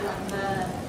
And.